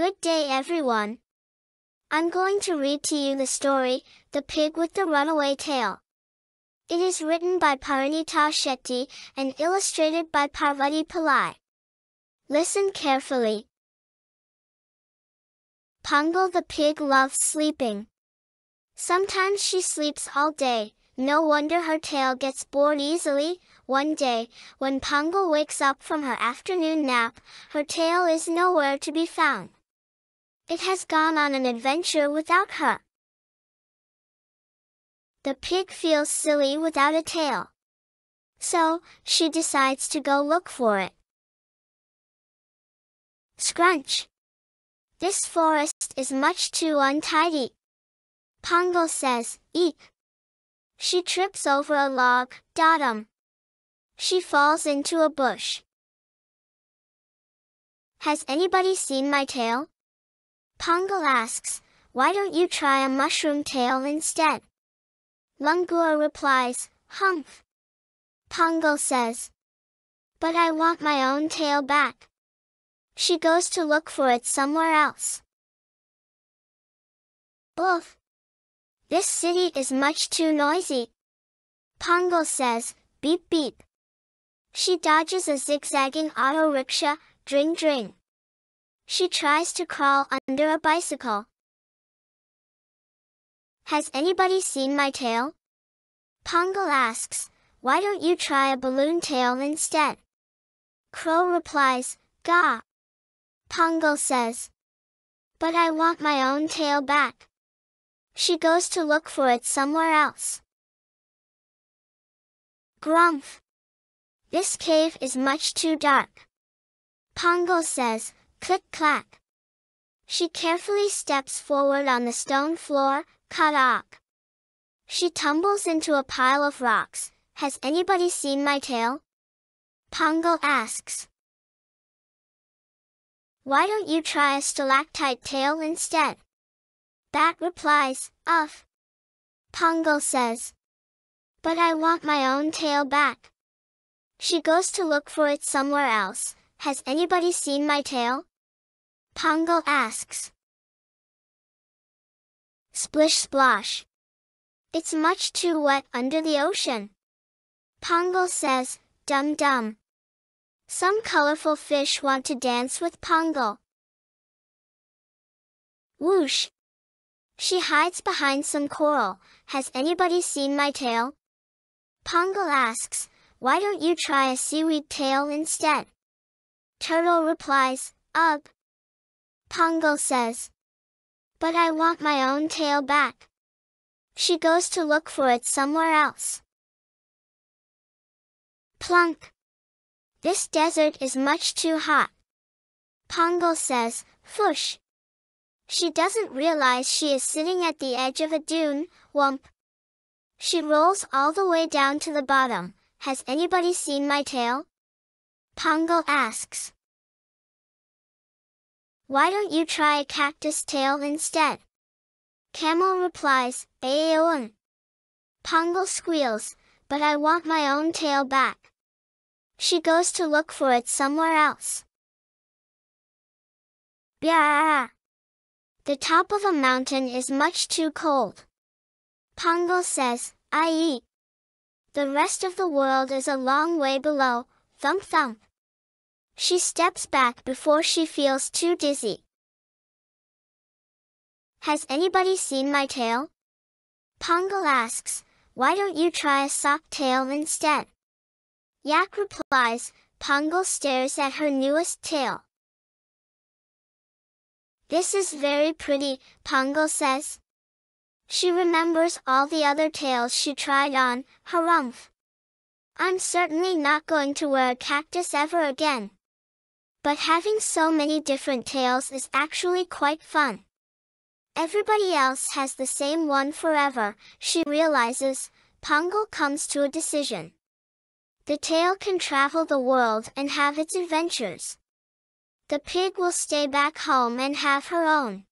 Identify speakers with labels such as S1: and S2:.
S1: Good day everyone. I'm going to read to you the story, The Pig with the Runaway Tail. It is written by Parinita Shetty and illustrated by Parvati Pillai. Listen carefully. Pongal the pig loves sleeping. Sometimes she sleeps all day, no wonder her tail gets bored easily. One day, when Pongal wakes up from her afternoon nap, her tail is nowhere to be found. It has gone on an adventure without her. The pig feels silly without a tail. So, she decides to go look for it. Scrunch. This forest is much too untidy. Pongo says, Eek. She trips over a log, Dottum. She falls into a bush. Has anybody seen my tail? Pongal asks, why don't you try a mushroom tail instead? Langur replies, humph. Pongal says, but I want my own tail back. She goes to look for it somewhere else. Oof! This city is much too noisy. Pongal says, beep beep. She dodges a zigzagging auto rickshaw, dring dring. She tries to crawl under a bicycle. Has anybody seen my tail? Pongal asks, why don't you try a balloon tail instead? Crow replies, Gah! Pongal says, but I want my own tail back. She goes to look for it somewhere else. Grumph! This cave is much too dark. Pongal says, Click clack. She carefully steps forward on the stone floor, kadak. She tumbles into a pile of rocks. Has anybody seen my tail? Pongo asks. Why don't you try a stalactite tail instead? Bat replies, Uff. Pongo says. But I want my own tail back. She goes to look for it somewhere else. Has anybody seen my tail? Pongal asks. Splish splash. It's much too wet under the ocean. Pongal says, dum dum. Some colorful fish want to dance with Pongal. Whoosh. She hides behind some coral. Has anybody seen my tail? Pongal asks, why don't you try a seaweed tail instead? Turtle replies, ugh. Pongal says. But I want my own tail back. She goes to look for it somewhere else. Plunk. This desert is much too hot. Pongo says, Fush. She doesn't realize she is sitting at the edge of a dune, wump. She rolls all the way down to the bottom. Has anybody seen my tail? Pongo asks. Why don't you try a cactus tail instead? Camel replies, Aeon. Pongal squeals, but I want my own tail back. She goes to look for it somewhere else. Byaa! The top of a mountain is much too cold. Pongal says, I eat. The rest of the world is a long way below, thump thump. She steps back before she feels too dizzy. Has anybody seen my tail? Pongal asks, why don't you try a sock tail instead? Yak replies, Pongal stares at her newest tail. This is very pretty, Pongal says. She remembers all the other tails she tried on, harumph. I'm certainly not going to wear a cactus ever again. But having so many different tails is actually quite fun. Everybody else has the same one forever, she realizes, Pongal comes to a decision. The tail can travel the world and have its adventures. The pig will stay back home and have her own.